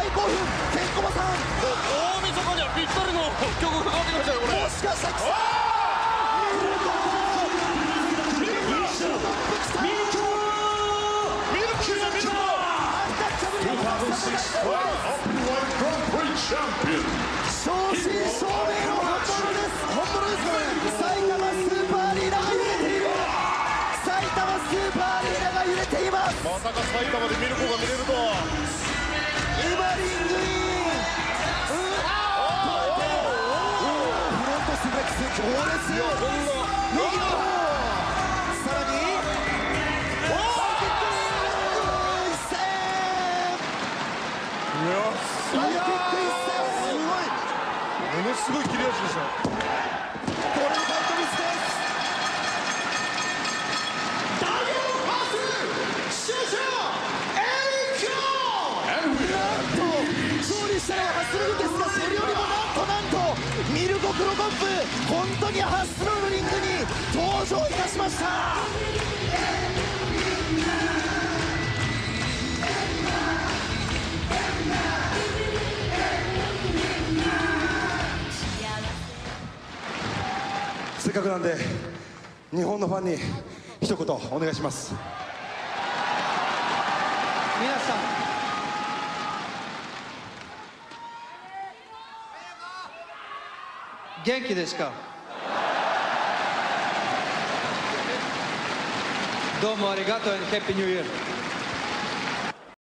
大興奮ケンコバさん大晦日にはぴったりの曲かかってまこれもしかしたまさか埼玉でミルコが見れるとはクス強烈いやこんな右のさらに。おーキック。一戦いやサイキック一戦すごい。ものすごい切れ味でしたこれもカウントミスです。勝利したのはハッスルルですクロコップ本当にハッスルのリングに登場いたしました。せっかくなんで日本のファンに一言お願いします。皆さん元気ですかどうもありがとう and Happy New Year